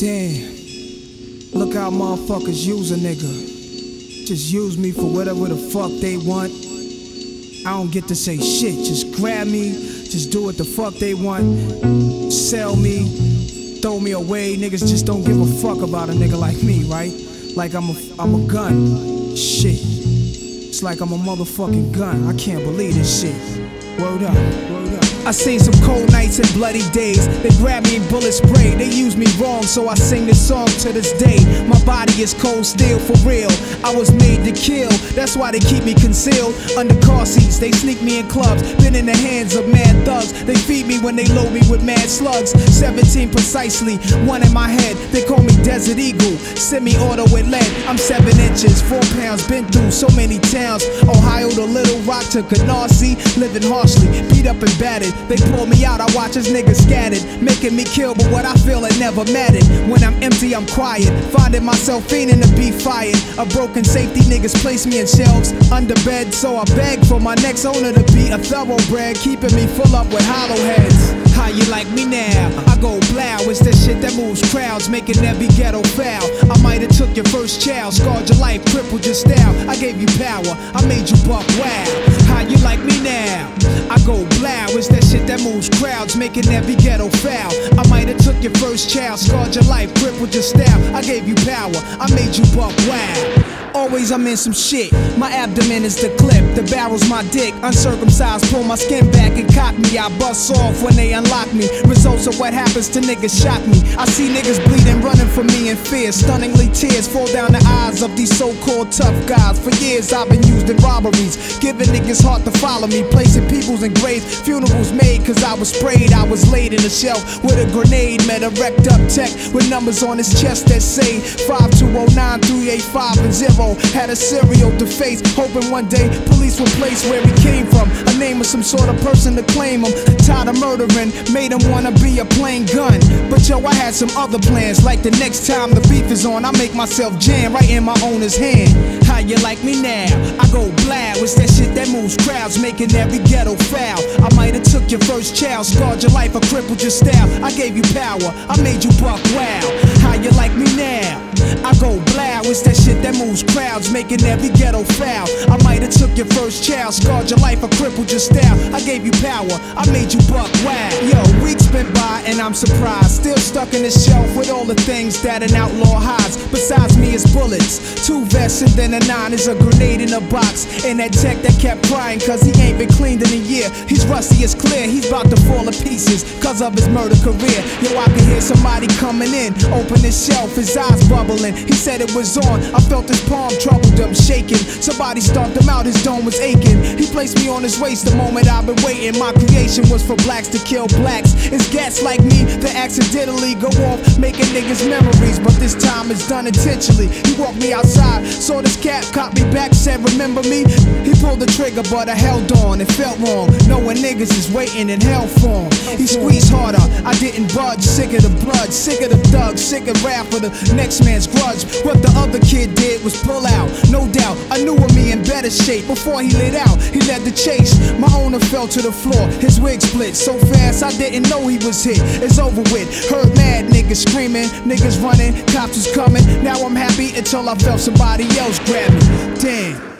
Damn. Look how motherfuckers use a nigga. Just use me for whatever the fuck they want. I don't get to say shit. Just grab me, just do what the fuck they want. Sell me, throw me away. Niggas just don't give a fuck about a nigga like me, right? Like I'm a, I'm a gun. Shit. It's like I'm a motherfucking gun. I can't believe this shit. Word up, word up. I seen some cold nights and bloody days. They grab me and bullet spray. They use me wrong, so I sing this song to this day. My body is cold steel for real. I was made to kill. That's why they keep me concealed under car seats. They sneak me in clubs. Been in the hands of mad thugs. They feed me when they load me with mad slugs. 17 precisely, one in my head. They call me Desert Eagle. Semi-auto with lead. I'm seven inches, four pounds. Been through so many towns. Ohio to Little Rock to Canarsie. Living harshly, beat up and battered. They pull me out, I watch as niggas scattered, making me kill, but what I feel it never mattered. When I'm empty, I'm quiet, finding myself fiending to be fired. A broken safety niggas place me in shelves under bed, so I beg for my next owner to be a thoroughbred, keeping me full up with hollow heads. How you like me now? I go blow, it's the shit that moves crowds, making every ghetto foul. I might have took your first child, scarred your life, crippled your style. I gave you power, I made you buck wow. How you like me now? I go blow, it's that shit that moves crowds, making every ghetto foul. I might have took your first child, scarred your life, crippled your style. I gave you power, I made you buck wow. Always I'm in some shit. My abdomen is the clip, the barrel's my dick. Uncircumcised, pull my skin back and cock me. I bust off when they unlock me. Results of what happens to niggas shock me. I see niggas bleeding, running from me in fear. Stunningly, tears fall down the eyes of these so called tough guys. For years I've been used in robberies, giving niggas heart to follow me. Placing peoples in graves, funerals made cause I was sprayed. I was laid in a shelf with a grenade. Met a wrecked up tech with numbers on his chest that say 5209 385 and 0. Had a serial to face, hoping one day police would place where he came from. A name of some sort of person to claim him. Tired of murdering, made him wanna be a plain gun. But yo, I had some other plans. Like the next time the beef is on, I make myself jam right in my owner's hand. How you like me now? I go blow, it's that shit that moves crowds, making every ghetto foul. I might have took your first child, scarred your life, or crippled your style. I gave you power, I made you buck wow. How you like me now? I go blow, it's that shit that moves crowds, making every ghetto foul. I your first child, scarred your life, or crippled your style. I gave you power, I made you buck wow. Yo, weeks been by and I'm surprised, still stuck in the shelf with all the things that an outlaw hides. Besides me is bullets, two vests and then a nine is a grenade in a box. And that tech that kept crying cause he ain't been cleaned in a year. He's rusty, it's clear, he's about to fall to pieces cause of his murder career. Yo, I can hear somebody coming in, open his shelf, his eyes bubbling. He said it was on, I felt his palm troubled him, shaking. Somebody stomped him out, his dome was aching. He placed me on his waist the moment I've been waiting. My creation was for blacks to kill blacks. It's gats like me that accidentally go off, making niggas memories. But this time it's done intentionally. He walked me outside, saw this cat, caught me back, said, Remember me? He pulled the trigger, but I held on. It felt wrong, knowing niggas is waiting in hell for him. He squeezed harder, I didn't budge. Sick of the blood, sick of the thugs, sick of rap for the next man's grudge. What the other kid did was pull out, no doubt. I knew of me in better shape before he lit out. He led the chase. My owner fell to the floor, his wig split so fast I didn't know he was hit. It's over with. Heard mad niggas screaming, niggas running, cops was coming. Now I'm happy until I felt somebody else grab me. Damn.